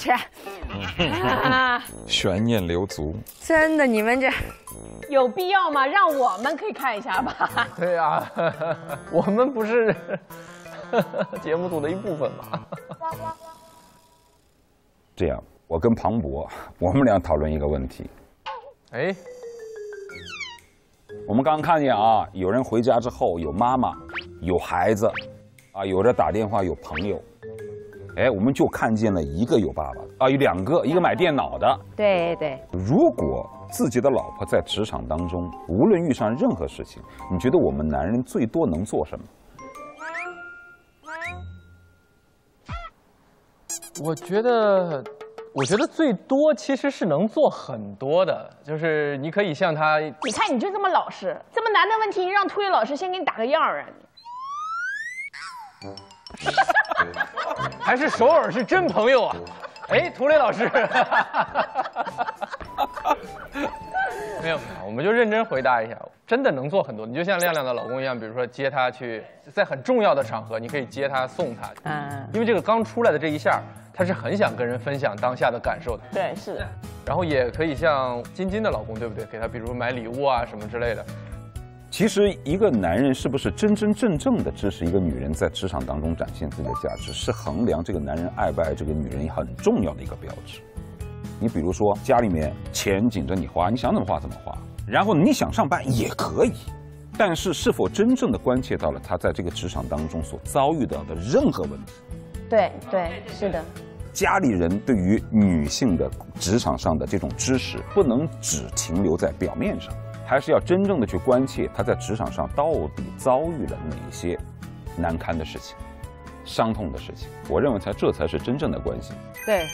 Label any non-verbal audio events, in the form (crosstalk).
切，啊，悬念留足。真的，你们这有必要吗？让我们可以看一下吧。对呀、我们不是 (laughs) 节目组的一部分吗？这样，我跟庞博，我们俩讨论一个问题。哎，我们刚刚看见啊，有人回家之后有妈妈，有孩子，啊，有人打电话，有朋友。哎，我们就看见了一个有爸爸啊，有两个，一个买电脑的。对对，如果自己的老婆在职场当中，无论遇上任何事情，你觉得我们男人最多能做什么？我觉得，我觉得最多其实是能做很多的，就是你可以像他，你看，你就这么老实，这么难的问题，让秃鹰老师先给你打个样儿啊！(laughs) 还是首尔是真朋友啊！哎，涂磊老师，(laughs) 没有没有，我们就认真回答一下，真的能做很多。你就像亮亮的老公一样，比如说接他去，在很重要的场合，你可以接他送他，嗯，因为这个刚出来的这一下，他是很想跟人分享当下的感受的。对，是的，然后也可以像金金的老公，对不对？给他比如买礼物啊什么之类的。其实，一个男人是不是真真正正的支持一个女人在职场当中展现自己的价值，是衡量这个男人爱不爱这个女人很重要的一个标志。你比如说，家里面钱紧着你花，你想怎么花怎么花，然后你想上班也可以，但是是否真正的关切到了他在这个职场当中所遭遇到的任何问题？对对是的，家里人对于女性的职场上的这种支持，不能只停留在表面上，还是要真正的去关切他在职场上到底遭遇了哪些难堪的事情、伤痛的事情。我认为才这才是真正的关心。对，